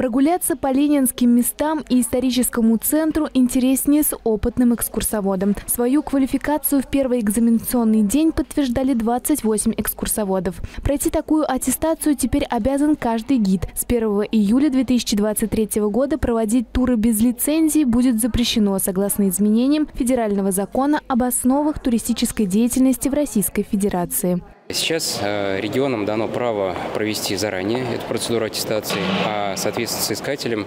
Прогуляться по ленинским местам и историческому центру интереснее с опытным экскурсоводом. Свою квалификацию в первый экзаменационный день подтверждали 28 экскурсоводов. Пройти такую аттестацию теперь обязан каждый гид. С 1 июля 2023 года проводить туры без лицензии будет запрещено согласно изменениям федерального закона об основах туристической деятельности в Российской Федерации. Сейчас э, регионам дано право провести заранее эту процедуру аттестации, а, соответственно, соискателям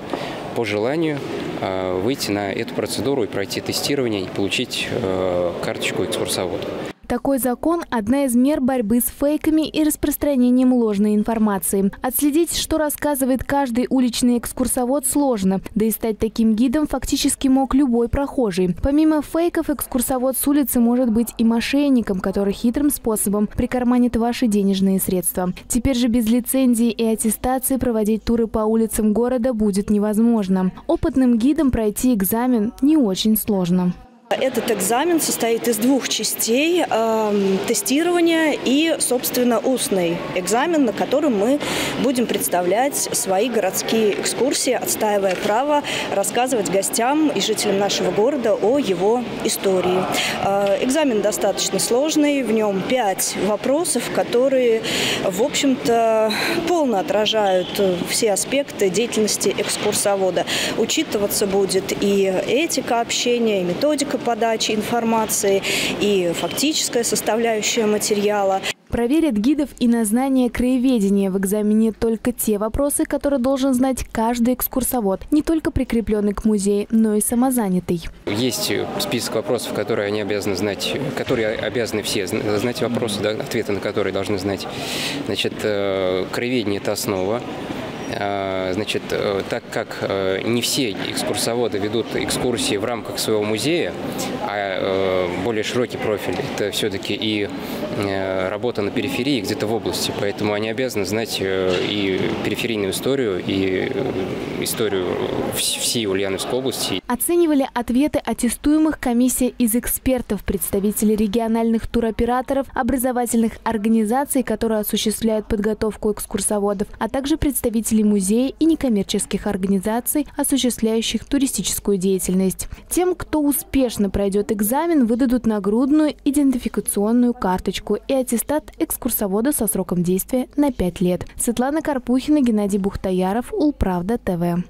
по желанию э, выйти на эту процедуру и пройти тестирование и получить э, карточку экскурсовода. Такой закон – одна из мер борьбы с фейками и распространением ложной информации. Отследить, что рассказывает каждый уличный экскурсовод, сложно. Да и стать таким гидом фактически мог любой прохожий. Помимо фейков, экскурсовод с улицы может быть и мошенником, который хитрым способом прикарманит ваши денежные средства. Теперь же без лицензии и аттестации проводить туры по улицам города будет невозможно. Опытным гидом пройти экзамен не очень сложно. Этот экзамен состоит из двух частей э, – тестирования и, собственно, устный экзамен, на котором мы будем представлять свои городские экскурсии, отстаивая право рассказывать гостям и жителям нашего города о его истории. Э, экзамен достаточно сложный, в нем пять вопросов, которые, в общем-то, полно отражают все аспекты деятельности экскурсовода. Учитываться будет и этика общения, и методика подачи информации и фактическая составляющая материала. Проверят гидов и на знание краеведения. В экзамене только те вопросы, которые должен знать каждый экскурсовод, не только прикрепленный к музею, но и самозанятый. Есть список вопросов, которые они обязаны знать, которые обязаны все знать вопросы, да, ответы на которые должны знать. Значит, э, краеведение – это основа. А, значит, э, так как э, не все экскурсоводы ведут экскурсии в рамках своего музея, а э, более широкий профиль – это все-таки и работа на периферии, где-то в области. Поэтому они обязаны знать и периферийную историю, и историю всей Ульяновской области. Оценивали ответы аттестуемых комиссия из экспертов, представителей региональных туроператоров, образовательных организаций, которые осуществляют подготовку экскурсоводов, а также представителей музея и некоммерческих организаций, осуществляющих туристическую деятельность. Тем, кто успешно пройдет экзамен, выдадут нагрудную идентификационную карточку и аттестат экскурсовода со сроком действия на 5 лет. Светлана Карпухина, Геннадий Бухтаяров, Улправда ТВ.